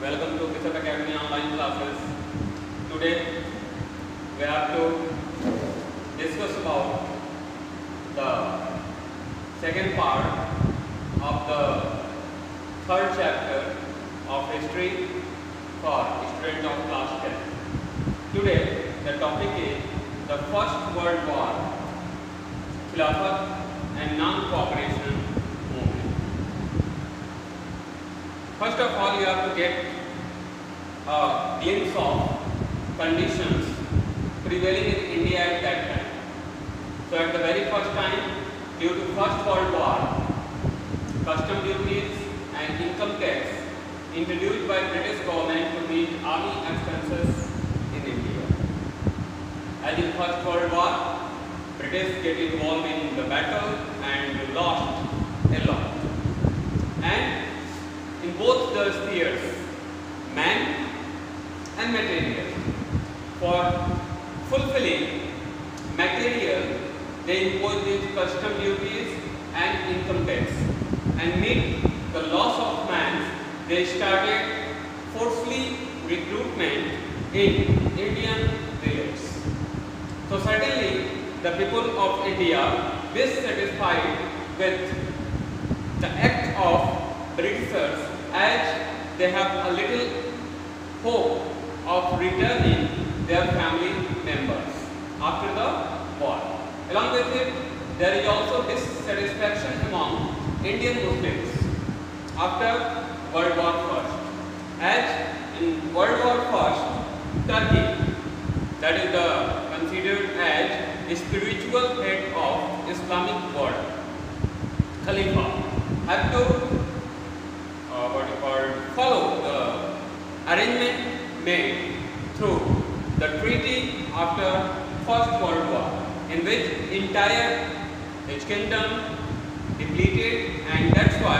Welcome to Bishop Academy online classes. Today we have to discuss about the second part of the third chapter of history for students of class 10. Today the topic is the First World War, Khilafat and Non-Cooperation Movement. First of all, you have to get a glimpse of conditions prevailing in India at that time. So at the very first time, due to First World War, custom duties and income tax introduced by British government to meet army expenses in India. As in First World War, British get involved in the battle and lost a lot. And both the spheres, man and material. For fulfilling material, they impose these custom duties and income tax. And meet the loss of man, they started forcefully recruitment in Indian villages. So suddenly the people of India dissatisfied with the act of Britishers as they have a little hope of returning their family members after the war. Along with it, there is also dissatisfaction among Indian Muslims after World War I. As in World War I, Turkey, that is the considered as a spiritual head of Islamic world, Khalifa, have to uh, what you call follow the arrangement made through the treaty after First World War, in which entire his kingdom depleted, and that's why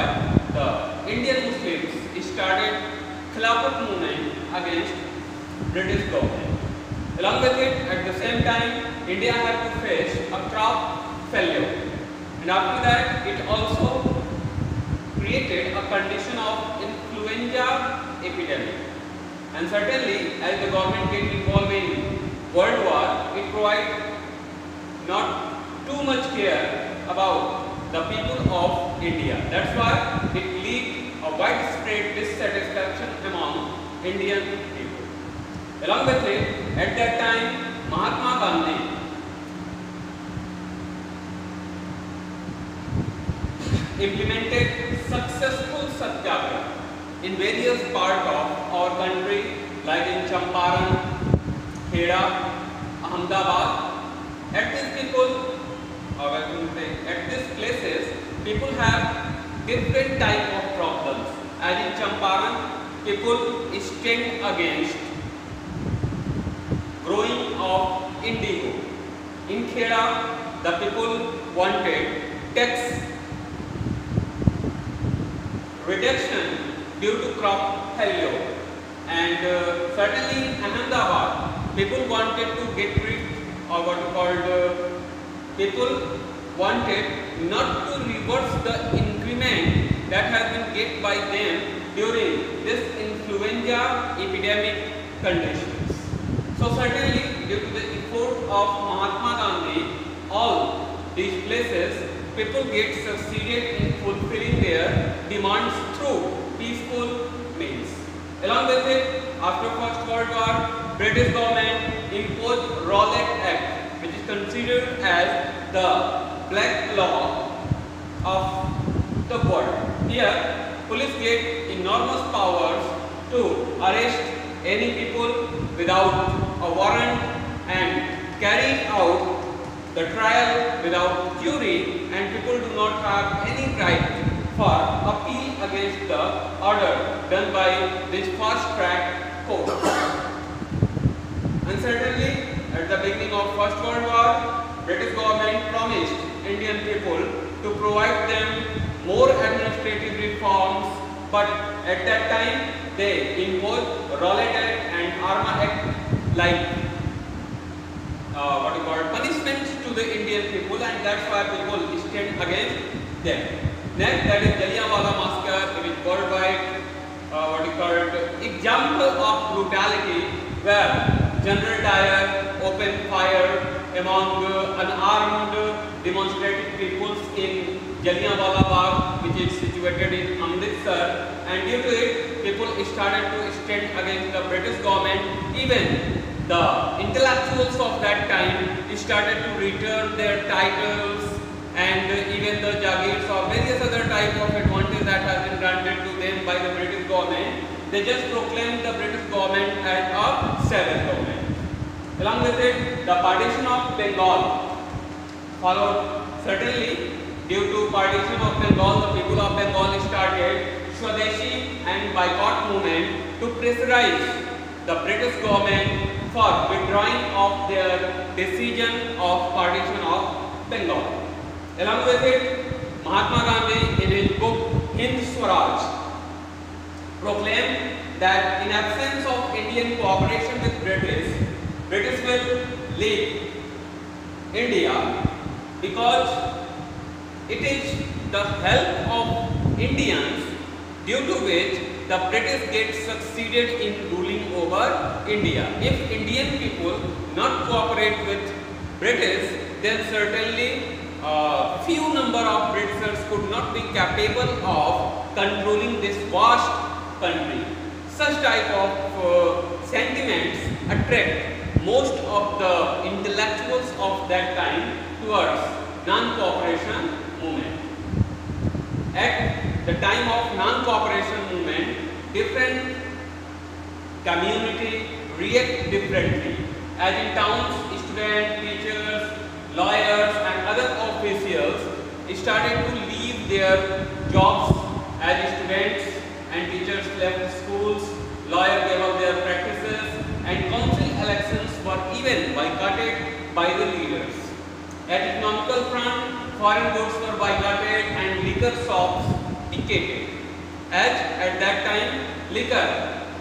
the Indian Muslims started Khilafat movement against British government. Along with it, at the same time, India had to face a crop failure, and after that, it also created a condition of influenza epidemic. And certainly, as the government get involved in World War, it provided not too much care about the people of India. That's why it led a widespread dissatisfaction among Indian people. Along with it, at that time, Mahatma Gandhi implemented successful satyagraha in various parts of our country like in Champaran, Kheda, Ahmedabad. At these people, or I can say, at these places, people have different type of problems. As in Champaran, people stand against growing of indigo. In Kheda, the people wanted tax reduction due to crop failure. And uh, certainly in Ahmedabad, people wanted to get rid of what called uh, people wanted not to reverse the increment that has been get by them during this influenza epidemic conditions. So certainly due to the effort of Mahatma Gandhi, all these places people get succeeded in fulfilling their demands through peaceful means. Along with it, after First World War, British government imposed Rowlatt Act, which is considered as the black law of the world. Here, police get enormous powers to arrest any people without a warrant and carry out the trial without jury and people do not have any right for appeal against the order done by this fast track court. And certainly at the beginning of First World War, British government promised Indian people to provide them more administrative reforms but at that time they imposed Rowlatt Act and Arms Act like uh, what you call punishments to the Indian people and that's why people stand against them. Next that is Jallianwala massacre which worldwide uh, what you called example of brutality where General Dyer opened fire among uh, unarmed demonstrating peoples in Jallianwala Bagh which is situated in Amritsar. And due to it people started to stand against the British government. Even the intellectuals of that time started to return their titles and even the jagirs or various other type of advantage that has been granted to them by the British government, they just proclaimed the British government as a civil government. Along with it, the partition of Bengal followed. Certainly, due to partition of Bengal, the people of Bengal started Swadeshi and boycott movement to pressurize the British government for withdrawing of their decision of partition of Bengal. Along with it, Mahatma Gandhi in his book Hind Swaraj proclaimed that in absence of Indian cooperation with British, British will leave India because it is the help of Indians due to which the British get succeeded in ruling over India. If Indian people not cooperate with British, then certainly uh, few number of Britishers could not be capable of controlling this vast country. Such type of uh, sentiments attract most of the intellectuals of that time towards non-cooperation movement. At the time of non-cooperation movement, different community react differently. As in towns, students, teachers, lawyers and started to leave their jobs as students and teachers left schools, lawyers gave up their practices and council elections were even boycotted by the leaders. At economical front, foreign goods were boycotted and liquor shops decayed. As at that time, liquor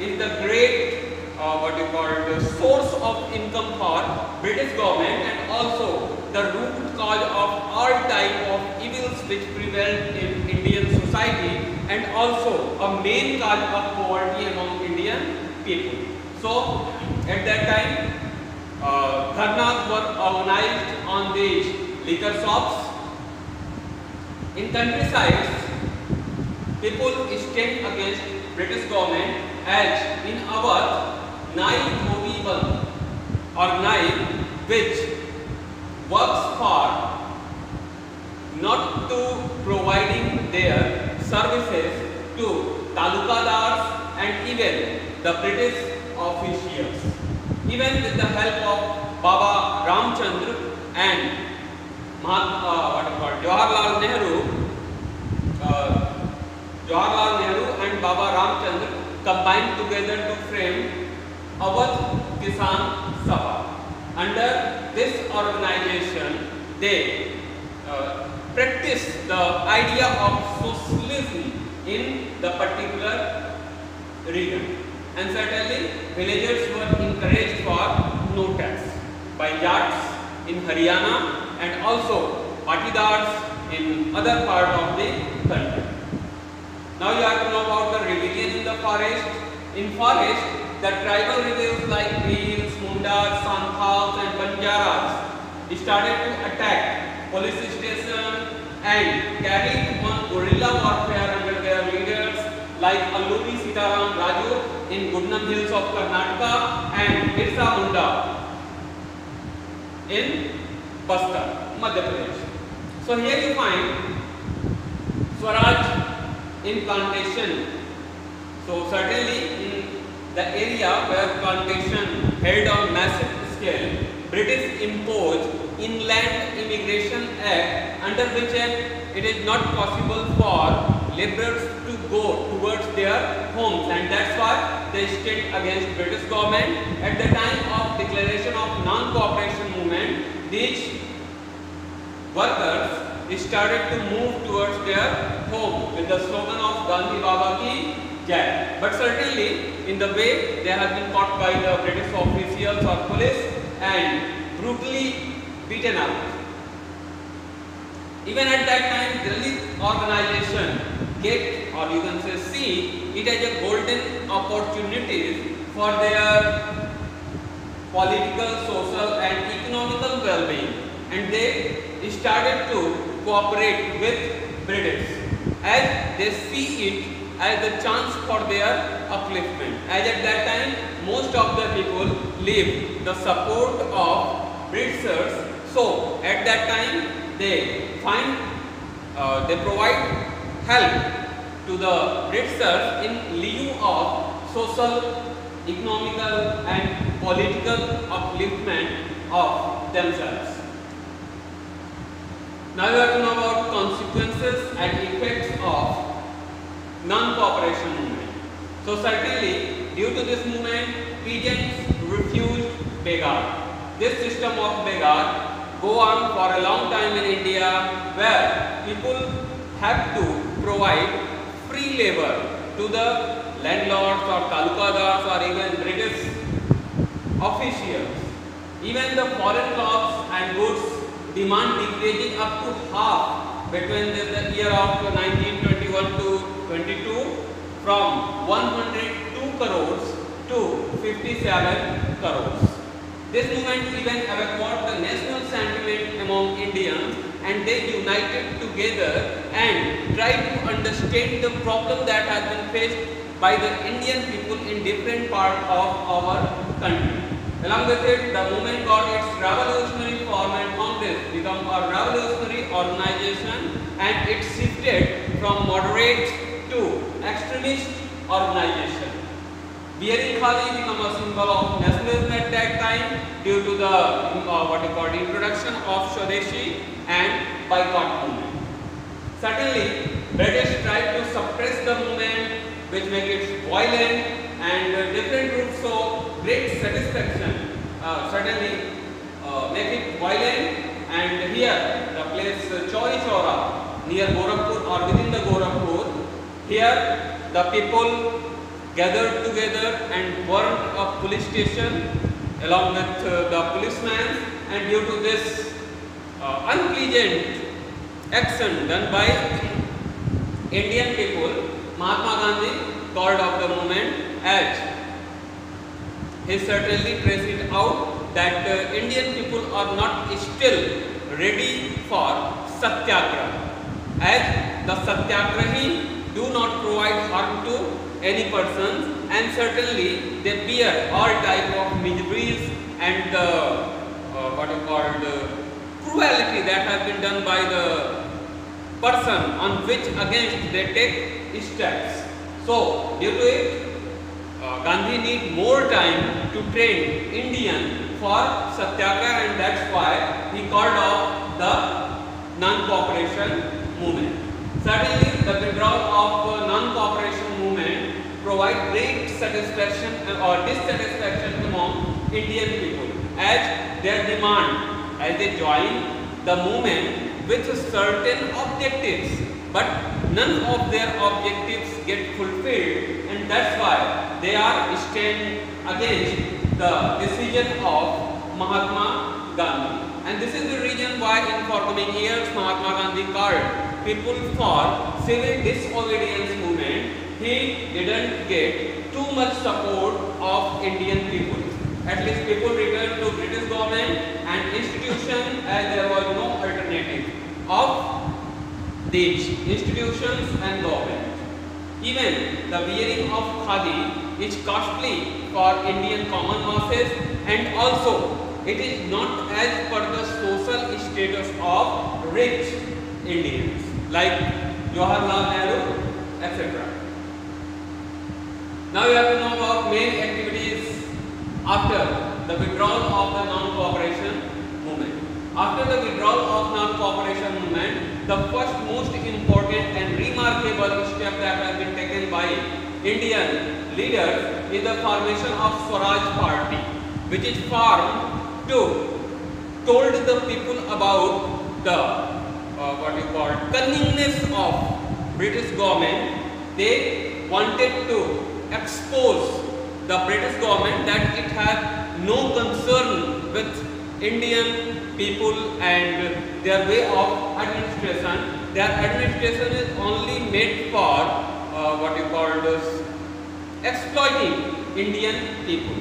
is the great uh, what you call the source of income for British government and also the root cause of all type of which prevailed in Indian society and also a main cause of poverty among Indian people. So at that time uh, dharnas were organized on these liquor shops. In countrysides, people stand against British government as in our Nai Dhobi or Nai which works for not to providing their services to talukadars and even the British officials. Even with the help of Baba Ramchandra and Mahatma, uh, what is called Jawaharlal Nehru, uh, Jawaharlal Nehru and Baba Ramchandra combined together to frame Awadh Kisan Sabha. Under this organization, they uh, practice the idea of socialism in the particular region. And certainly, villagers were encouraged for no tax by Jats in Haryana and also Patidars in other part of the country. Now you have to know about the rebellion in the forest. In forest, the tribal rebels like Bhils, Mundas, Santhals and Banjaras started to attack police station and carried on guerrilla warfare under their leaders like Alluri Sitaram Raju in Gudnam Hills of Karnataka and Birsa Munda in Bastar, Madhya Pradesh. So here you find Swaraj in plantation. So certainly in the area where plantation held on massive scale, British imposed Inland Emigration Act under which uh, it is not possible for laborers to go towards their homes and that's why they stood against British government. At the time of declaration of non-cooperation movement, these workers started to move towards their home with the slogan of Gandhi Baba ki Jai. But certainly in the way they have been caught by the British officials or police and brutally beaten up. Even at that time, Dalit organization get or you can say see it as a golden opportunity for their political, social and economical well-being and they started to cooperate with British as they see it as a chance for their upliftment. As at that time, most of the people live the support of Britishers. So at that time, they find, uh, they provide help to the Britishers in lieu of social, economical and political upliftment of themselves. Now we have to know about consequences and effects of non-cooperation movement. So certainly due to this movement, peasants refused Begar. This system of Begar go on for a long time in India where people have to provide free labor to the landlords or talukadars or even British officials. Even the foreign crops and goods demand decreasing up to half between the year of 1921 to 22 from 102 crores to 57 crores. This movement even evacuated the national sentiment among Indians and they united together and tried to understand the problem that has been faced by the Indian people in different parts of our country. Along with it, the movement got its revolutionary form and Congress become a revolutionary organization and it shifted from moderate to extremist organization. Wearing khadi became a symbol of nationalism time due to the uh, what you call introduction of Swadeshi and boycott movement. Suddenly, British tried to suppress the movement which make it violent and uh, different groups show great satisfaction. Uh, certainly, uh, make it violent and here the place uh, Chauri Chaura near Gorakhpur or within the Gorakhpur here the people gathered together and burned a police station along with uh, the policeman and due to this uh, unpleasant action done by Indian people, Mahatma Gandhi called off the movement as he certainly traced it out that uh, Indian people are not still ready for satyagraha. As the satyagrahi do not provide harm to any person and certainly they bear all type of miseries and the uh, what you call the cruelty that has been done by the person on which against they take steps. So due to it uh, Gandhi need more time to train Indian for satyagraha and that's why he called off the non-cooperation movement. Certainly the withdrawal of uh, non-cooperation provide great satisfaction or dissatisfaction among Indian people as their demand as they join the movement with certain objectives but none of their objectives get fulfilled and that's why they are stand against the decision of Mahatma Gandhi. And this is the reason why in forthcoming years Mahatma Gandhi called people for civil disobedience he didn't get too much support of Indian people. At least people returned to British government and institution as there was no alternative of these institutions and government. Even the wearing of khadi is costly for Indian common masses and also it is not as per the social status of rich Indians like Jawaharlal Nehru, etc. Now you have to know about main activities after the withdrawal of the non-cooperation movement. After the withdrawal of non-cooperation movement, the first most important and remarkable step that has been taken by Indian leaders is the formation of Swaraj Party, which is formed to told the people about the uh, what you call cunningness of British government, they wanted to expose the British government that it had no concern with Indian people and their way of administration. Their administration is only made for uh, what you call this exploiting Indian people.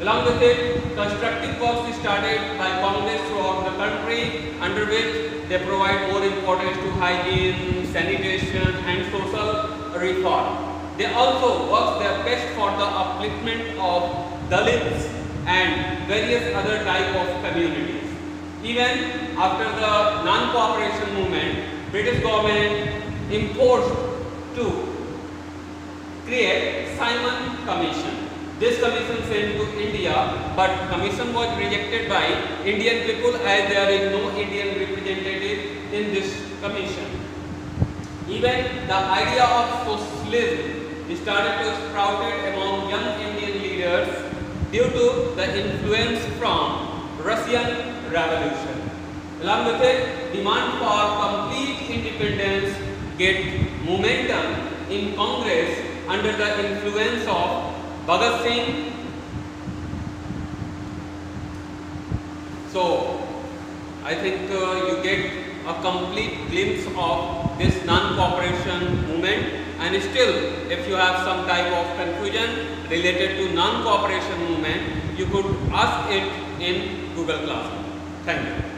Along with it, constructive works started by Congress throughout the country under which they provide more importance to hygiene, sanitation and social reform. They also work their best for the upliftment of Dalits and various other type of communities. Even after the non-cooperation movement, British government imposed to create Simon Commission. This commission sent to India, but commission was rejected by Indian people as there is no Indian representative in this commission. Even the idea of socialism started to sprout among young Indian leaders due to the influence from Russian Revolution. Along with it, demand for complete independence get momentum in Congress under the influence of Bhagat Singh. So, I think uh, you get a complete glimpse of this non-cooperation movement and still if you have some type of confusion related to non-cooperation movement, you could ask it in Google Classroom. Thank you.